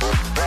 Bye.